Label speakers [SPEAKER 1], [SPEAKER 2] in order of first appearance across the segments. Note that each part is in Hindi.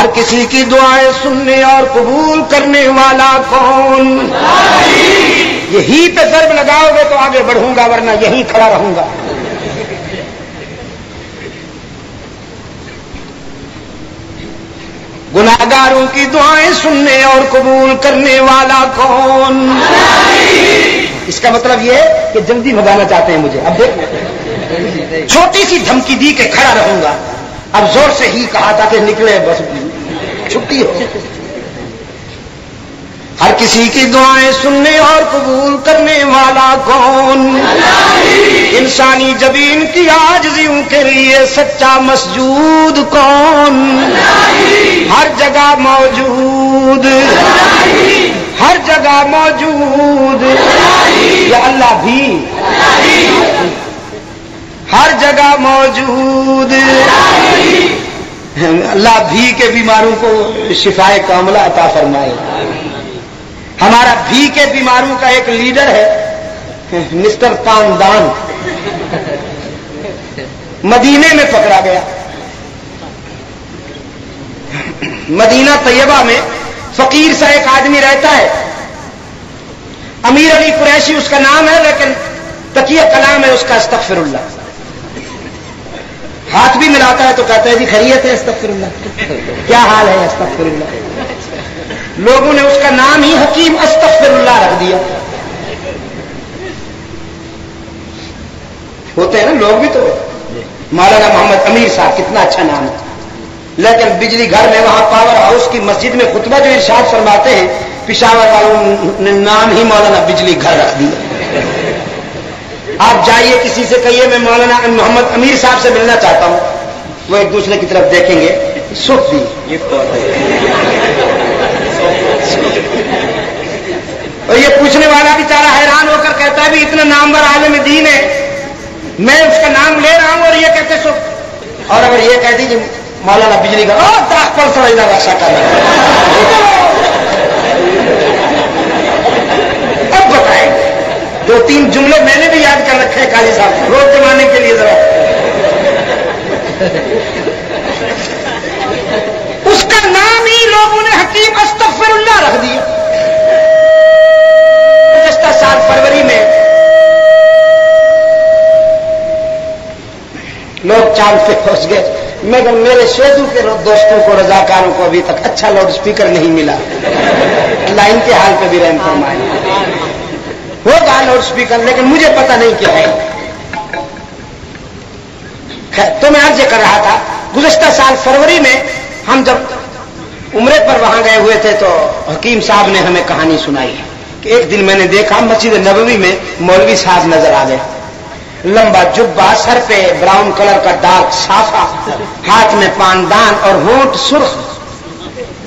[SPEAKER 1] हर किसी की दुआएँ सुनने और कबूल करने वाला कौन? यही पे गर्व लगाओगे तो आगे बढ़ूँगा, वरना यहीं खड़ा रहूँगा। गुनाहगारों की दुआएँ सुनने और कबूल करने वाला कौन? इसका मतलब यह कि जल्दी भगाना चाहते हैं मुझे। अब देख, छोटी सी धमकी दी के खड़ा रहूँगा। अब ज़ोर से ही कहा था कि निकले, बस छुट्टी हो। हर किसी की दुआएँ सुनने और कबूल करने वाला कौन? इंसानी जबीन की आजजियों के लिए सच्चा मसजूद कौन? हर जगह मौजूद। हर जगह मौजूद। या अल्लाह भी। हर जगह मौजूद। अल्लाह भी के बीमारों को शिफाए कामला अता फरमाए। हमारा भी के बीमारों का एक लीडर है, मिस्टर तानदान मदीने में पकड़ा गया। मदीना तैयबा में फकीर सा एक आदमी रहता है। अमीर अली कुरैशी, उसका नाम है, लेकिन तकिया कलाम है, उसका अस्तफिरुल्ला हाथ भी मिलाता है तो कहता है, जी खरीत है अस्तफिरुल्ला क्या हाल है अस्तफिरुल्ला लोगों ने उसका नाम ही हकीम अस्तफिरुल्ला रख दिया। होते हैं ना, लोग भी तो। मौलाना मोहम्मद अमीर साहब, कितना अच्छा नाम है। लेकिन बिजली घर में वहाँ पावर हाउस की मस्जिद में खुतबा जो इर्शाद फरमाते हैं, पिशावर वालों ने नाम ही मौलाना बिजली घर रख दिया। आप जाइए किसी से कहिए, मैं मौलाना मोहम्मद अमीर साहब से मिलना चाहता हूँ। वो एक दूसरे की तरफ़ देखेंगे। सुख दी ये और ये पूछने वाला बेचारा हैरान होकर कहता है भी इतना नामवर आलम दीन है। मैं उसका नाम ले रहा हूँ और ये कहते सुख। और अगर ये कह दीजिए, मौलाना बिजली का दाख पर समझना वैसा कर अब बताए, दो तीन जुमले मैंने भी कर रखे हैं साहब। रोज जमाने के लिए जरा। उसका नाम ही लोगों ने हकीम अस्तफरुल्ला रख दिया। गुजश्ता साल फरवरी में लोग चाँद पे पहुँच गए। मगर मेरे शेदू के दोस्तों को, रजाकारों को अभी तक अच्छा लाउड स्पीकर नहीं मिला। लाइन के हाल पे भी रहम फरमाए। होगा लाउड स्पीकर लेकिन मुझे पता नहीं क्या है। तो मैं अर्ज़ कर रहा था, गुजश्ता साल फरवरी में हम जब उम्रे पर वहाँ गए हुए थे तो हकीम साहब ने हमें कहानी सुनाई कि एक दिन मैंने देखा मस्जिद नबवी में मौलवी साहब नज़र आ गए। लंबा जुब्बा, सर पे ब्राउन कलर का डार्क साफा, हाथ में पानदान और होंठ सुर्ख,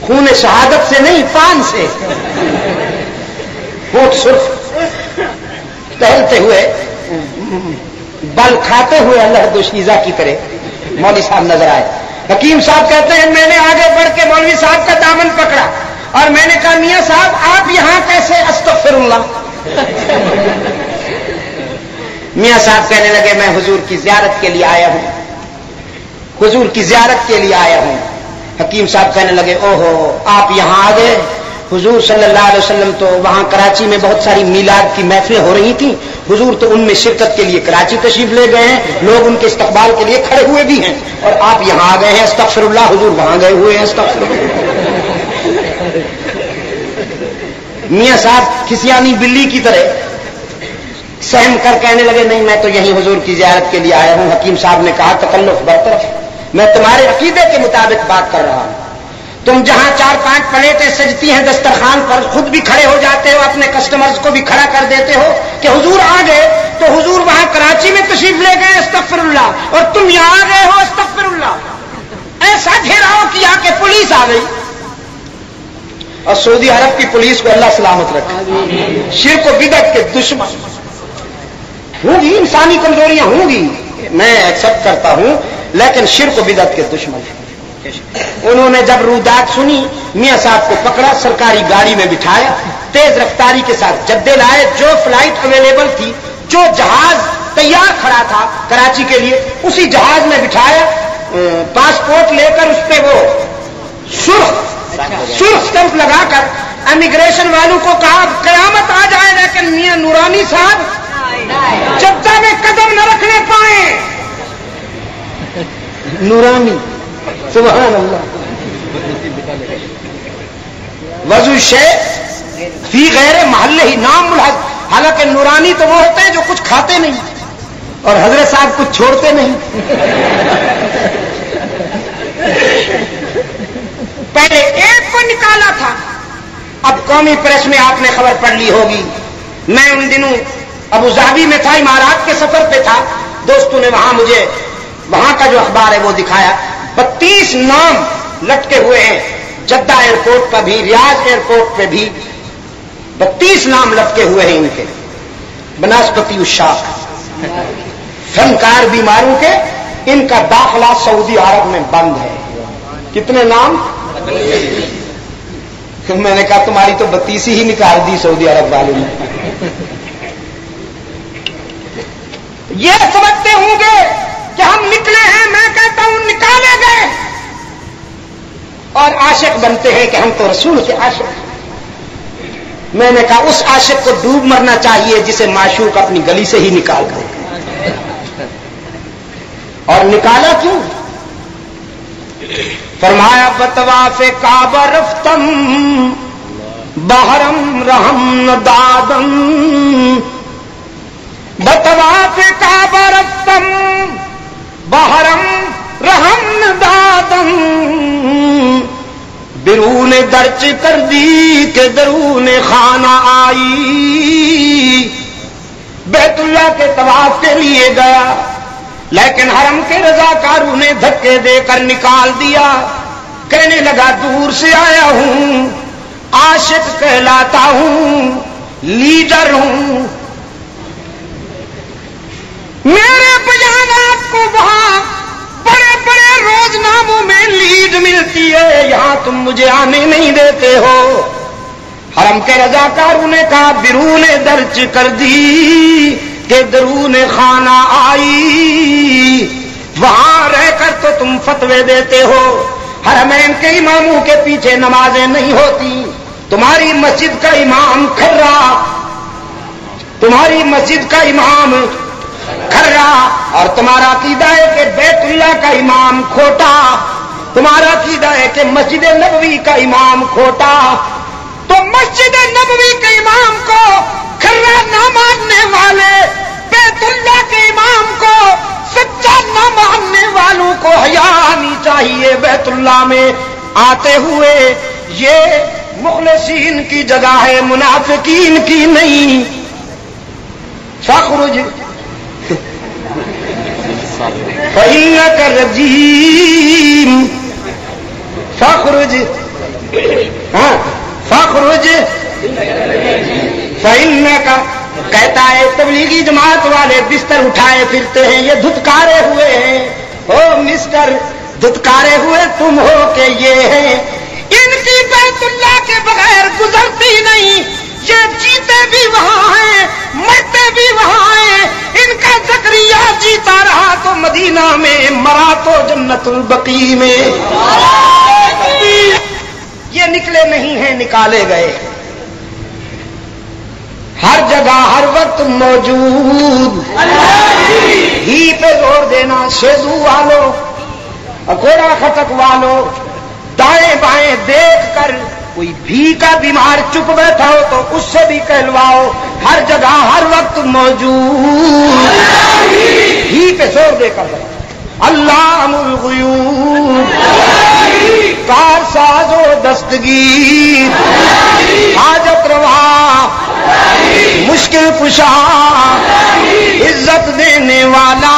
[SPEAKER 1] खून शहादत से नहीं, पान से। होंठ सुर्ख टहलते हुए, बल खाते हुए अल्लाह दुशीजा की तरह मौलवी साहब नज़र आए। हकीम साहब कहते हैं, मैंने आगे बढ़ के मौलवी साहब का दामन पकड़ा और मैंने कहा, मियाँ साहब, आप यहाँ कैसे अस्तफिरुल्ला मियाँ साहब कहने लगे, मैं हुजूर की जियारत के लिए आया हूँ। हुजूर की जियारत के लिए आया हूँ। हकीम साहब कहने लगे, ओहो, आप यहाँ आ गए? हुजूर सल्लल्लाहु अलैहि वसल्लम तो वहाँ कराची में बहुत सारी मीलाद की महफिलें हो रही थी। हुजूर तो उनमें शिरकत के लिए कराची तशरीफ़ ले गए हैं। लोग उनके इस्तकबाल के लिए खड़े हुए भी हैं। और आप यहाँ आ गए हैं अस्तफरुल्लाह हुजूर वहाँ गए हुए हैं मियाँ साहब खिसियानी बिल्ली की तरह सहम कर कहने लगे, नहीं, मैं तो यहीं हुजूर की जियारत के लिए आया हूँ। हकीम साहब ने कहा, तकल्लुफ बरतरफ मैं तुम्हारे अकीदे के मुताबिक बात कर रहा हूँ। तुम जहाँ चार पाँच प्लेटें सजती हैं दस्तरखान पर, खुद भी खड़े हो जाते हो, अपने कस्टमर्स को भी खड़ा कर देते हो कि हुजूर आ गए तो हुजूर वहाँ कराची में तशरीफ़ ले गए अस्तफरुल्ला और तुम यहाँ आ गए हो अस्तफरुल्ला ऐसा घेराव किया कि पुलिस आ गई। और सऊदी अरब की पुलिस को अल्लाह सलामत रखे। शिर को बिदत के दुश्मन। होंगी इंसानी कमजोरियाँ, होंगी। मैं एक्सेप्ट करता हूँ, लेकिन शिर को बिदत के दुश्मन। उन्होंने जब रूदात सुनी, मियाँ साहब को पकड़ा, सरकारी गाड़ी में बिठाया, तेज रफ्तारी के साथ जद्दे लाए, जो फ़्लाइट अवेलेबल थी, जो जहाज़ तैयार खड़ा था कराची के लिए, उसी जहाज़ में बिठाया पासपोर्ट लेकर उस पर वो कैंप लगाकर इमिग्रेशन वालों को कहा, कयामत आ जाए, लेकिन मियाँ नूरानी साहब, जद्दा में कदम न रखने पाए। नूरानी। सुबह। वज़ू शे फ़ी गैर महल्ले ही, नाम मुलहद हालाँकि नूरानी तो वो होते हैं जो कुछ खाते नहीं, और हज़रत साहब कुछ छोड़ते नहीं। पहले एक को निकाला था। अब कौमी प्रेस में आपने खबर पढ़ ली होगी। मैं उन दिनों अबू जहाबी में था, इमारात के सफ़र पे था। दोस्तों ने वहाँ मुझे, वहाँ का जो अखबार है वो दिखाया। बत्तीस नाम लटके हुए हैं। जद्दा एयरपोर्ट पर भी, रियाज एयरपोर्ट पे भी बत्तीस नाम लटके हुए हैं इनके। बनस्पति उशाक फनकार बीमारों के, इनका दाखला सऊदी अरब में बंद है। कितने नाम? मैंने कहा, तुम्हारी तो बत्तीस ही निकाल दी सऊदी अरब वालों ने। ये समझते होंगे कि हम निकले हैं, मैं कहता हूँ, निकाले गए। और आशिक बनते हैं कि हम तो रसूल के आशिक मैंने कहा, उस आशिक को डूब मरना चाहिए जिसे माशूक अपनी गली से ही निकाल दे। और निकाला क्यों? फरमाया बतवाफे काबा रफ्तम, बहरम रहम दादम बतवाफे काबा रफ्तम बहरम रहम दादम बिरू ने दर्ज कर दी के दरू ने खाना आई। बैतुल्ला के तवाफ के लिए गया, लेकिन हरम के रजाकारों ने धक्के देकर निकाल दिया। कहने लगा, दूर से आया हूँ, आशिक कहलाता हूँ, लीडर हूँ। मेरे बजान आपको वहाँ बड़े बड़े रोजनामों में लीड मिलती है। यहाँ तुम मुझे आने नहीं देते हो। हरम के रजाकारों ने कहा, बिरू ने दर्ज कर दी के दरून खाना आई। वहाँ रहकर तो तुम फतवे देते हो। हरमैन के इमामों के पीछे नमाजें नहीं होती। तुम्हारी मस्जिद का इमाम खर्रा, तुम्हारी मस्जिद का इमाम खर्रा और तुम्हारा कीदा है कि बैतुल्ला का इमाम खोटा। तुम्हारा कीदा है कि मस्जिद नबवी का इमाम खोटा। तो मस्जिद नबवी के इमाम को खर्रा न मानने वाले बैतुल्ला के इमाम को, सच्चा न मानने वालों को हया आनी चाहिए बैतुल्ला में। आते हुए ये मुखलसीन की जगह है, मुनाफिकीन की नहीं। फखरुज फैया कर रजीम। फखरुज। हाँ फ़ैन का कहता है, तबलीगी जमात वाले बिस्तर उठाए फिरते हैं, ये धुतकारे हुए हैं। ओ मिस्टर, धुतकारे हुए तुम हो के ये हैं। इनकी बैतुल्ला के बगैर गुजरती मदीना में मरा तो जन्नतुल बकी में। ये निकले नहीं हैं, निकाले गए। हर जगह, हर वक्त मौजूद। ही पे ज़ोर देना, शेजू वालों, अकोड़ा खटक वालों, दाएँ बाएँ देख कर कोई भी का बीमार चुप बैठा हो तो उससे भी कहलवाओ, हर जगह, हर वक्त मौजूद। ही पे ज़ोर देकर अल्लाह कार साजो दस्तगीर हाजत रवा, मुश्किल कुशा इज़्ज़त देने वाला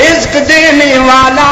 [SPEAKER 1] रिज्क देने वाला